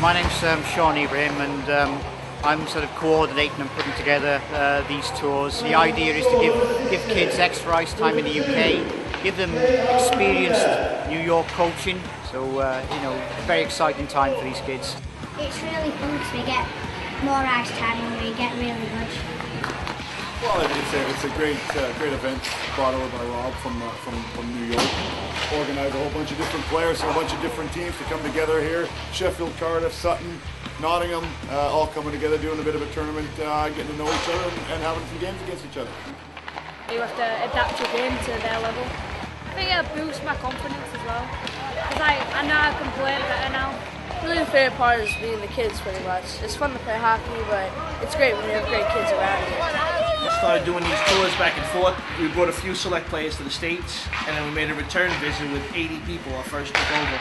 my name's um, Sean Ibrahim and um, I'm sort of coordinating and putting together uh, these tours. The idea is to give, give kids extra ice time in the UK, give them experienced New York coaching, so uh, you know, very exciting time for these kids. It's really fun because we get more ice time and we get really good. Well, it's a, it's a great uh, great event brought over by Rob from, uh, from from New York. Organized a whole bunch of different players, and a bunch of different teams to come together here. Sheffield, Cardiff, Sutton, Nottingham, uh, all coming together, doing a bit of a tournament, uh, getting to know each other and, and having some games against each other. You have to adapt your game to their level. I think it boosts my confidence as well. Because I, I know I can play better now. Really the favorite part is being the kids pretty much. It's fun to play hockey, but it's great when you have great kids around you. Started doing these tours back and forth. We brought a few select players to the States, and then we made a return visit with 80 people our first trip over.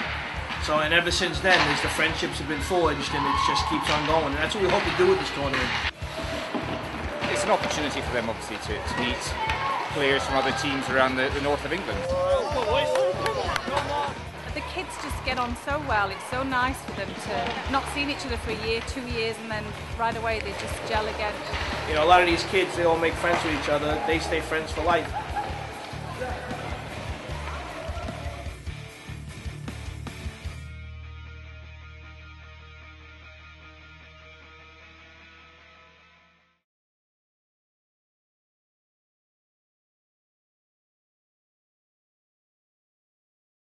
So, and ever since then, as the friendships have been forged, and it just keeps on going. And that's what we hope to do with this tournament. It's an opportunity for them, obviously, to, to meet players from other teams around the, the north of England. On so well. It's so nice for them to not seen each other for a year, two years, and then right away they just gel again. You know, a lot of these kids, they all make friends with each other. They stay friends for life.